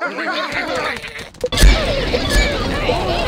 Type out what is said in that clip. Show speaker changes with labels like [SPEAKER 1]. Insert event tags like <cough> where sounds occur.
[SPEAKER 1] <laughs> Oh!